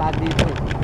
tá.